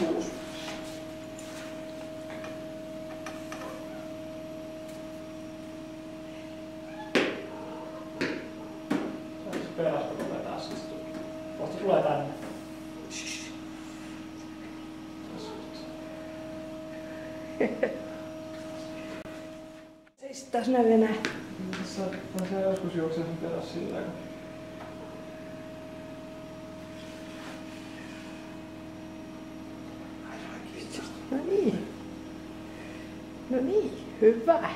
vahvuus. Tässä näin taas. Siis tässä on joskus juoksen perässä sillä tavalla. Niin. No niin, hyvä.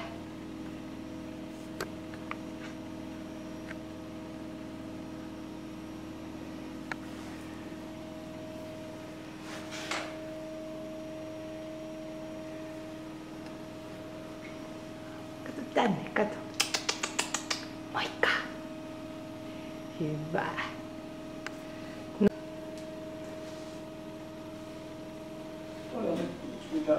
Kato tänne, kato. Moikka. Hyvä. いた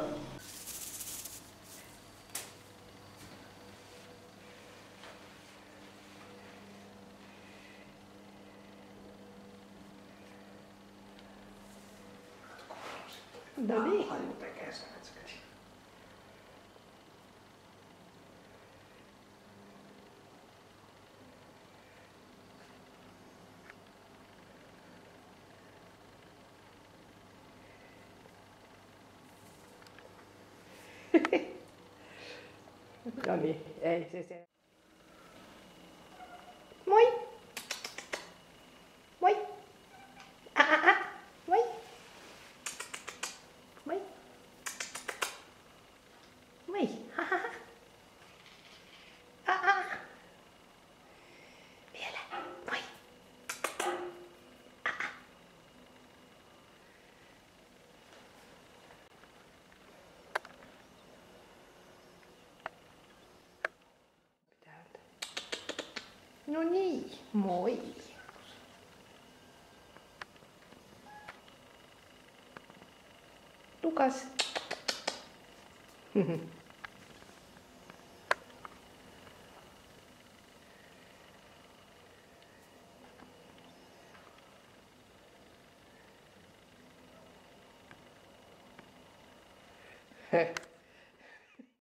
ダメ。Tá Para é, é, é. のにもういい。Lucas. Heh.